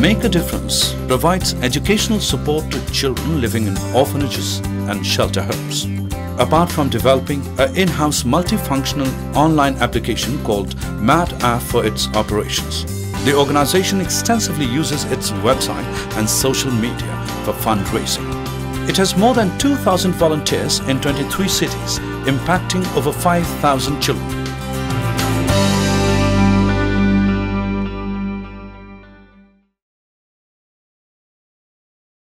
Make a Difference provides educational support to children living in orphanages and shelter homes. Apart from developing an in-house multifunctional online application called MAD App for its operations, the organization extensively uses its website and social media for fundraising. It has more than 2,000 volunteers in 23 cities, impacting over 5,000 children.